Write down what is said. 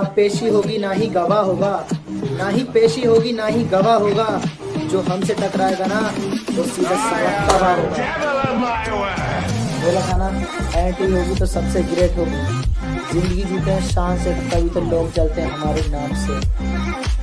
अब पेशी होगी, ना ही गवाह होगा। ना ही पेशी होगी, ना ही गवाह होगा। जो हमसे टकराएगा ना, वो सीधा साला तबाह होगा। बोला था ना एंटी होगी तो सबसे ग्रेट होगी। ज़िंदगी जीते हैं, शान से कभी तो लोग चलते हैं हमारे नाम से।